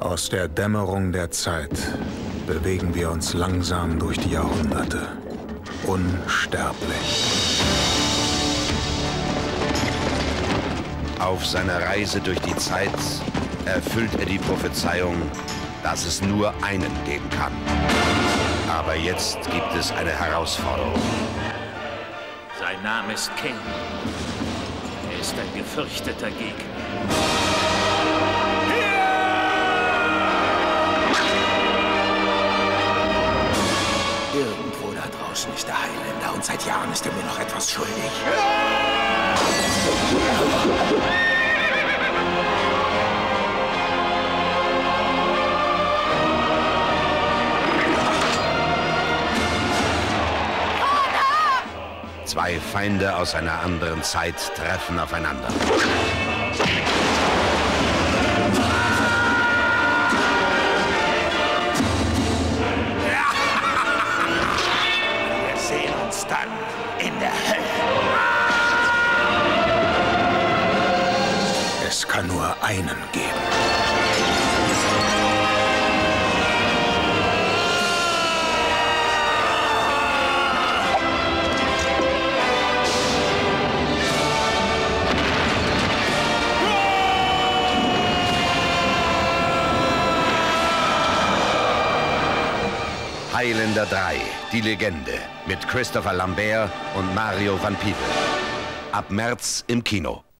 Aus der Dämmerung der Zeit bewegen wir uns langsam durch die Jahrhunderte. Unsterblich. Auf seiner Reise durch die Zeit erfüllt er die Prophezeiung, dass es nur einen geben kann. Aber jetzt gibt es eine Herausforderung. Sein Name ist King. Er ist ein gefürchteter Gegner. Draußen ist der Highlander und seit Jahren ist er mir noch etwas schuldig. Zwei Feinde aus einer anderen Zeit treffen aufeinander. Dann in der Hölle. Es kann nur einen geben. Highlander 3, die Legende mit Christopher Lambert und Mario Van Peebles. Ab März im Kino.